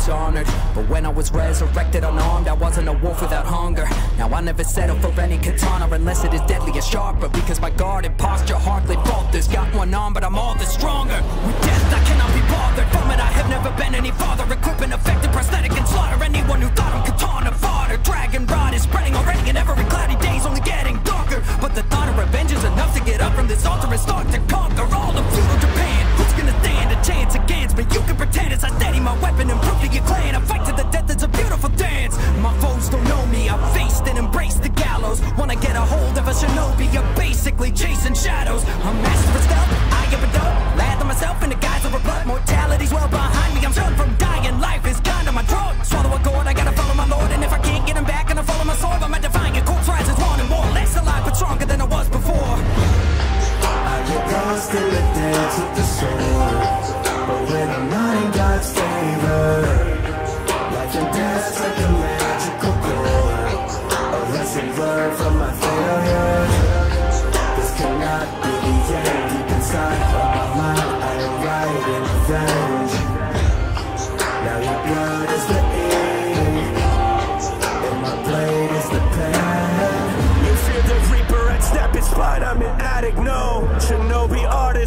dishonored. But when I was resurrected unarmed I wasn't a wolf without hunger. Now I never settle for any katana Unless it is deadly or sharper Because my guarded posture hardly falters. Got one arm but I'm all the stronger. With death I cannot be bothered. From it I have never been any farther. Equipping effective prosthetic and slaughter Favor Life and death's like a magical chord A lesson learned from my failures This cannot be the end. Deep inside of my mind. I am writing revenge. Now your blood is the ink And my blade is the pen You fear the reaper and snap his spine, I'm an addict, no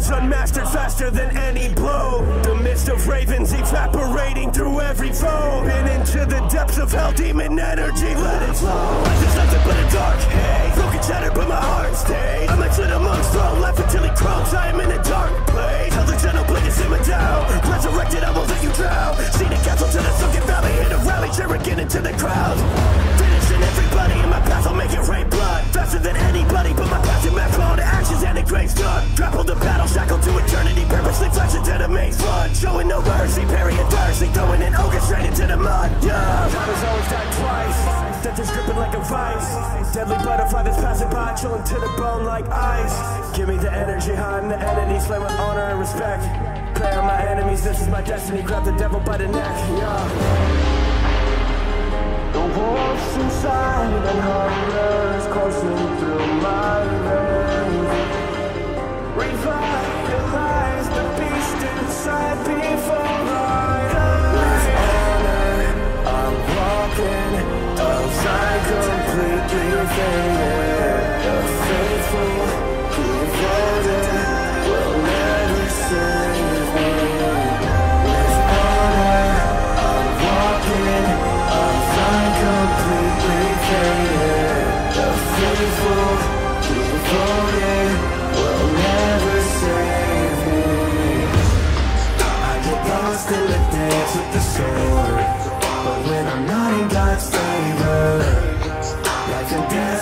is unmastered faster than any blow. The mist of ravens evaporating through every foe And into the depths of hell, demon energy, let it flow. Life is nothing but a dark haze Broken shattered, but my heart stays. I'm little monks, throw life until he croaks. I am in a dark place. Tell the gentle blade to simmer down. Resurrected, I won't let you drown. See the castle to the sunken valley Hit a rally, get into the crowd Deadly butterfly that's passing by Chilling to the bone like ice. Give me the energy, I'm the entity Slay with honor and respect. Prey on my enemies, this is my destiny. Grab the devil by the neck, yeah. The wolves inside and hunger the dance with the sword But when I'm not in God's favor like a